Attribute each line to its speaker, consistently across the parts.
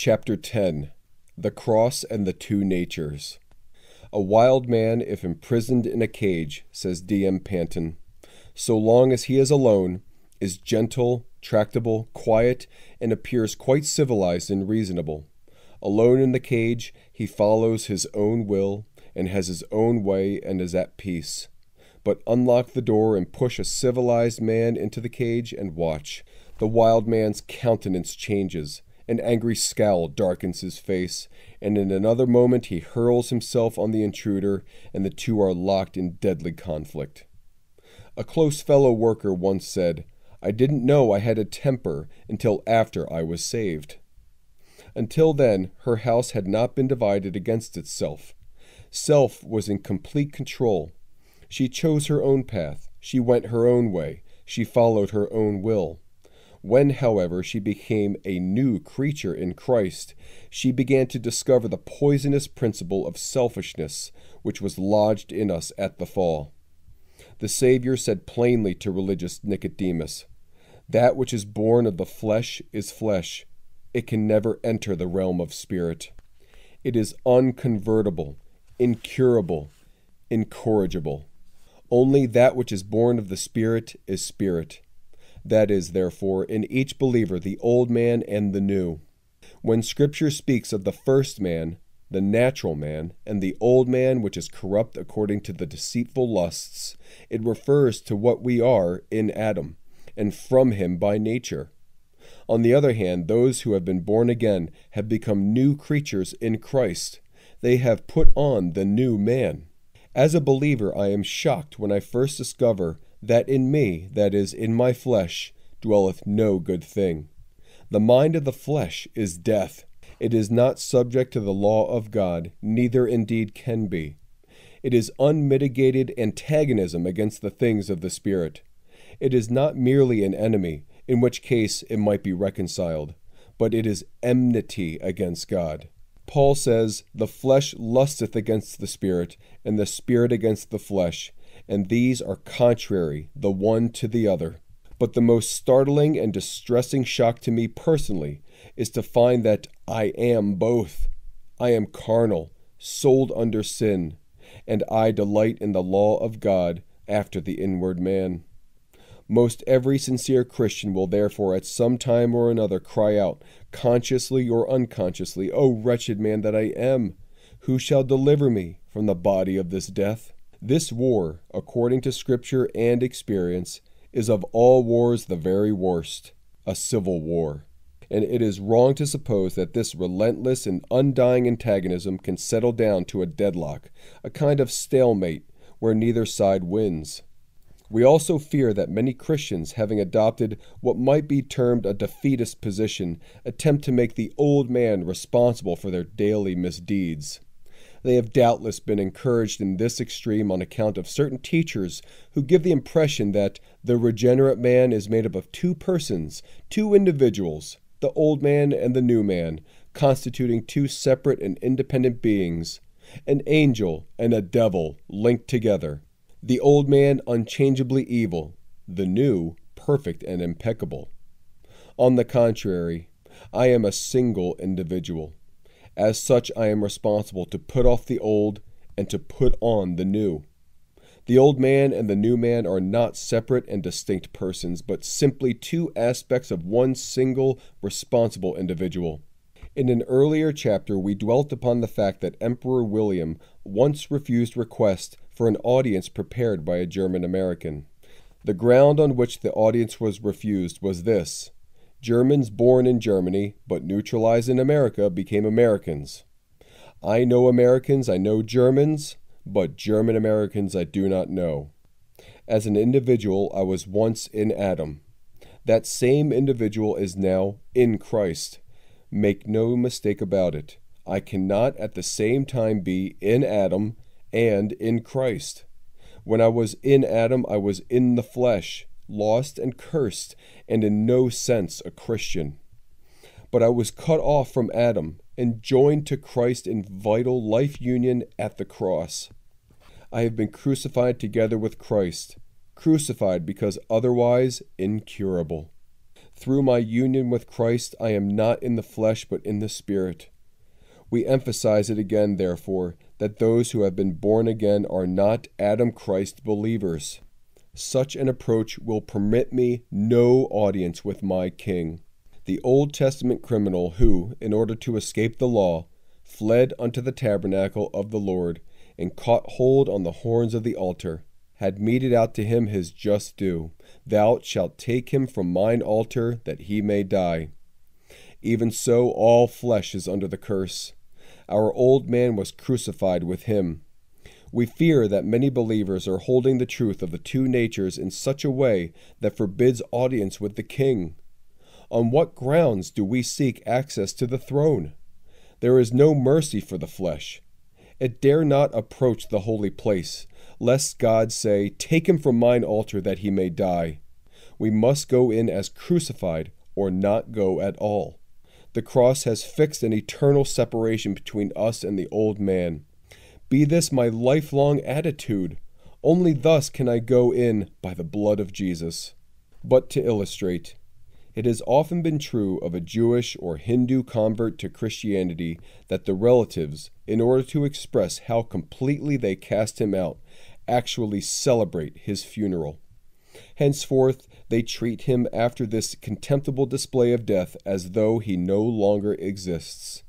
Speaker 1: Chapter 10 The Cross and the Two Natures. A wild man, if imprisoned in a cage, says D. M. Panton, so long as he is alone, is gentle, tractable, quiet, and appears quite civilized and reasonable. Alone in the cage, he follows his own will and has his own way and is at peace. But unlock the door and push a civilized man into the cage and watch. The wild man's countenance changes an angry scowl darkens his face, and in another moment he hurls himself on the intruder, and the two are locked in deadly conflict. A close fellow worker once said, I didn't know I had a temper until after I was saved. Until then, her house had not been divided against itself. Self was in complete control. She chose her own path, she went her own way, she followed her own will. When, however, she became a new creature in Christ, she began to discover the poisonous principle of selfishness which was lodged in us at the fall. The Savior said plainly to religious Nicodemus, That which is born of the flesh is flesh. It can never enter the realm of spirit. It is unconvertible, incurable, incorrigible. Only that which is born of the Spirit is spirit. That is, therefore, in each believer the old man and the new. When Scripture speaks of the first man, the natural man, and the old man which is corrupt according to the deceitful lusts, it refers to what we are in Adam, and from him by nature. On the other hand, those who have been born again have become new creatures in Christ. They have put on the new man. As a believer, I am shocked when I first discover that in me, that is, in my flesh, dwelleth no good thing. The mind of the flesh is death. It is not subject to the law of God, neither indeed can be. It is unmitigated antagonism against the things of the Spirit. It is not merely an enemy, in which case it might be reconciled, but it is enmity against God. Paul says, The flesh lusteth against the Spirit, and the Spirit against the flesh, and these are contrary the one to the other. But the most startling and distressing shock to me personally is to find that I am both. I am carnal, sold under sin, and I delight in the law of God after the inward man. Most every sincere Christian will therefore at some time or another cry out, consciously or unconsciously, O wretched man that I am! Who shall deliver me from the body of this death? This war, according to Scripture and experience, is of all wars the very worst a civil war. And it is wrong to suppose that this relentless and undying antagonism can settle down to a deadlock, a kind of stalemate, where neither side wins. We also fear that many Christians, having adopted what might be termed a defeatist position, attempt to make the old man responsible for their daily misdeeds. They have doubtless been encouraged in this extreme on account of certain teachers who give the impression that the regenerate man is made up of two persons, two individuals, the old man and the new man, constituting two separate and independent beings, an angel and a devil linked together, the old man unchangeably evil, the new perfect and impeccable. On the contrary, I am a single individual. As such, I am responsible to put off the old and to put on the new. The old man and the new man are not separate and distinct persons, but simply two aspects of one single responsible individual. In an earlier chapter, we dwelt upon the fact that Emperor William once refused request for an audience prepared by a German American. The ground on which the audience was refused was this Germans born in Germany but neutralized in America became Americans. I know Americans, I know Germans, but German Americans I do not know. As an individual, I was once in Adam. That same individual is now in Christ. Make no mistake about it. I cannot at the same time be in Adam and in Christ. When I was in Adam, I was in the flesh, lost and cursed, and in no sense a Christian. But I was cut off from Adam and joined to Christ in vital life union at the cross. I have been crucified together with Christ, crucified because otherwise incurable. Through my union with Christ, I am not in the flesh, but in the Spirit. We emphasize it again, therefore, that those who have been born again are not Adam Christ believers. Such an approach will permit me no audience with my King. The Old Testament criminal who, in order to escape the law, fled unto the tabernacle of the Lord, and caught hold on the horns of the altar, had meted out to him his just due. Thou shalt take him from mine altar, that he may die. Even so, all flesh is under the curse. Our old man was crucified with him. We fear that many believers are holding the truth of the two natures in such a way that forbids audience with the King. On what grounds do we seek access to the throne? There is no mercy for the flesh. It dare not approach the holy place, lest God say, Take him from mine altar that he may die. We must go in as crucified, or not go at all. The cross has fixed an eternal separation between us and the old man. Be this my lifelong attitude. Only thus can I go in by the blood of Jesus. But to illustrate, it has often been true of a Jewish or Hindu convert to Christianity that the relatives, in order to express how completely they cast him out, actually celebrate his funeral. Henceforth, they treat him after this contemptible display of death as though he no longer exists.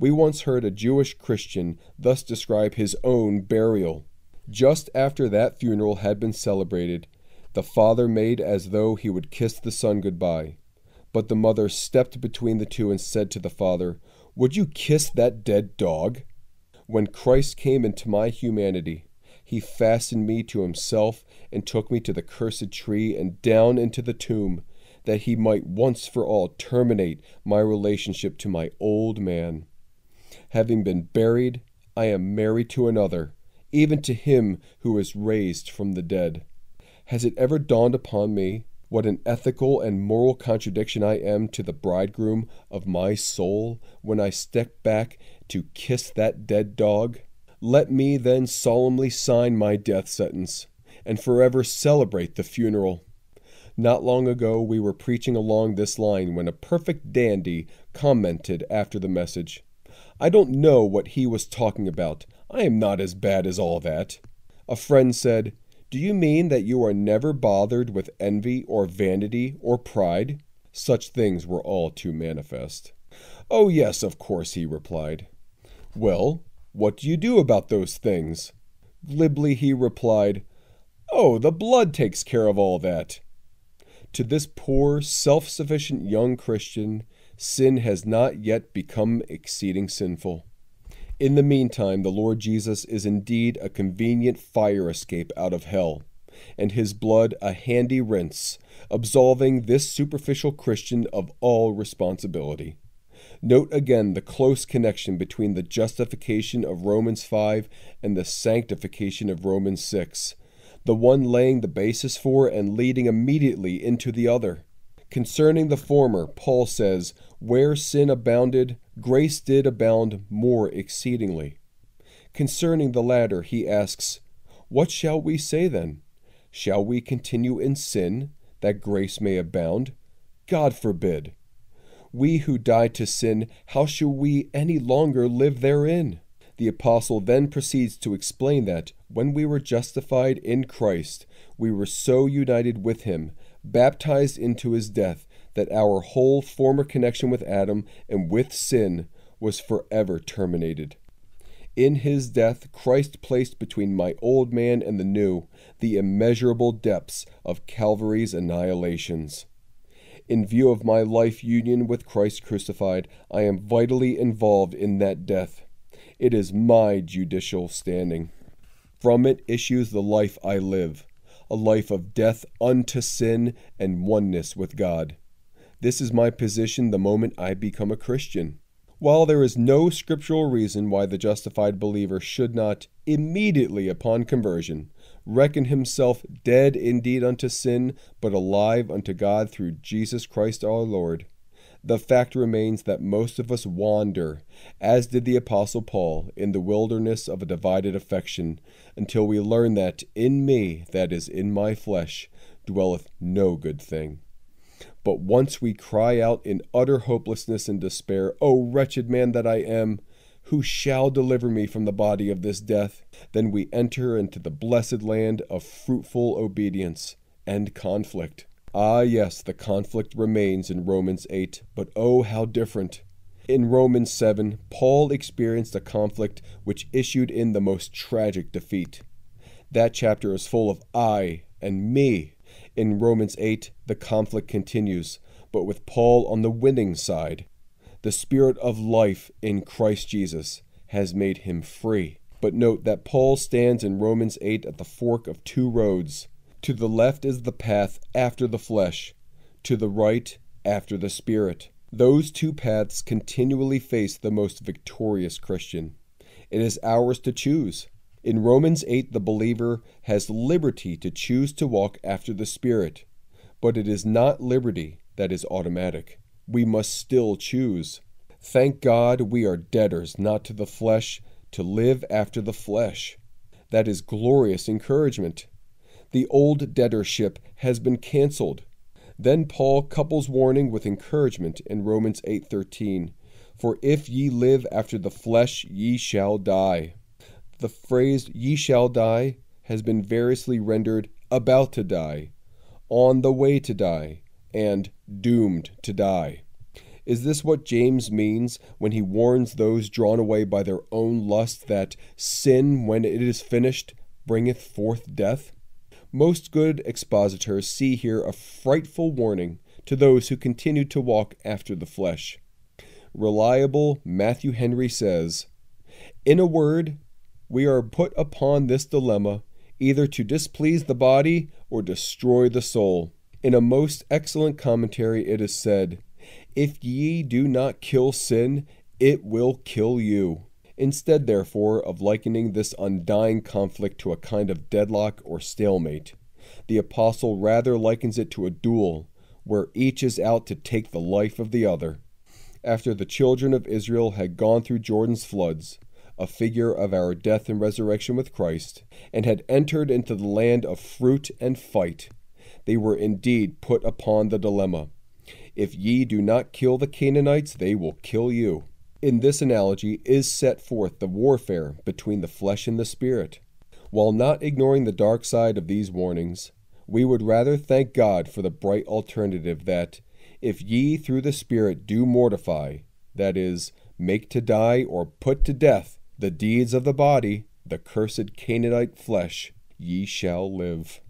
Speaker 1: We once heard a Jewish Christian thus describe his own burial. Just after that funeral had been celebrated, the father made as though he would kiss the son goodbye. But the mother stepped between the two and said to the father, Would you kiss that dead dog? When Christ came into my humanity, he fastened me to himself and took me to the cursed tree and down into the tomb, that he might once for all terminate my relationship to my old man. Having been buried, I am married to another, even to him who is raised from the dead. Has it ever dawned upon me what an ethical and moral contradiction I am to the bridegroom of my soul when I step back to kiss that dead dog? Let me then solemnly sign my death sentence and forever celebrate the funeral. Not long ago, we were preaching along this line when a perfect dandy commented after the message. I don't know what he was talking about. I am not as bad as all that. A friend said, Do you mean that you are never bothered with envy or vanity or pride? Such things were all too manifest. Oh, yes, of course, he replied. Well, what do you do about those things? Glibly he replied, Oh, the blood takes care of all that. To this poor, self sufficient young Christian, sin has not yet become exceeding sinful. In the meantime, the Lord Jesus is indeed a convenient fire escape out of hell, and his blood a handy rinse, absolving this superficial Christian of all responsibility. Note again the close connection between the justification of Romans 5 and the sanctification of Romans 6, the one laying the basis for and leading immediately into the other. Concerning the former, Paul says, Where sin abounded, grace did abound more exceedingly. Concerning the latter, he asks, What shall we say then? Shall we continue in sin, that grace may abound? God forbid. We who died to sin, how shall we any longer live therein? The apostle then proceeds to explain that when we were justified in Christ, we were so united with him, baptized into his death, that our whole former connection with Adam and with sin was forever terminated. In his death, Christ placed between my old man and the new the immeasurable depths of Calvary's annihilations. In view of my life union with Christ crucified, I am vitally involved in that death. It is my judicial standing. From it issues the life I live, a life of death unto sin and oneness with God. This is my position the moment I become a Christian. While there is no scriptural reason why the justified believer should not, immediately upon conversion, reckon himself dead indeed unto sin, but alive unto God through Jesus Christ our Lord. The fact remains that most of us wander, as did the Apostle Paul, in the wilderness of a divided affection, until we learn that in me, that is, in my flesh, dwelleth no good thing. But once we cry out in utter hopelessness and despair, O wretched man that I am, who shall deliver me from the body of this death? Then we enter into the blessed land of fruitful obedience and conflict. Ah, yes, the conflict remains in Romans 8, but oh, how different! In Romans 7, Paul experienced a conflict which issued in the most tragic defeat. That chapter is full of I and me. In Romans 8, the conflict continues, but with Paul on the winning side. The Spirit of life in Christ Jesus has made him free. But note that Paul stands in Romans 8 at the fork of two roads. To the left is the path after the flesh, to the right after the Spirit. Those two paths continually face the most victorious Christian. It is ours to choose. In Romans 8, the believer has liberty to choose to walk after the Spirit, but it is not liberty that is automatic we must still choose. Thank God we are debtors not to the flesh, to live after the flesh. That is glorious encouragement. The old debtorship has been canceled. Then Paul couples warning with encouragement in Romans 8:13, "For if ye live after the flesh, ye shall die." The phrase ye shall die has been variously rendered about to die, on the way to die, and doomed to die. Is this what James means when he warns those drawn away by their own lust that sin, when it is finished, bringeth forth death? Most good expositors see here a frightful warning to those who continue to walk after the flesh. Reliable Matthew Henry says, In a word, we are put upon this dilemma either to displease the body or destroy the soul. In a most excellent commentary, it is said, If ye do not kill sin, it will kill you. Instead, therefore, of likening this undying conflict to a kind of deadlock or stalemate, the Apostle rather likens it to a duel, where each is out to take the life of the other. After the children of Israel had gone through Jordan's floods, a figure of our death and resurrection with Christ, and had entered into the land of fruit and fight, they were indeed put upon the dilemma. If ye do not kill the Canaanites, they will kill you. In this analogy is set forth the warfare between the flesh and the spirit. While not ignoring the dark side of these warnings, we would rather thank God for the bright alternative that, if ye through the Spirit do mortify, that is, make to die or put to death the deeds of the body, the cursed Canaanite flesh, ye shall live.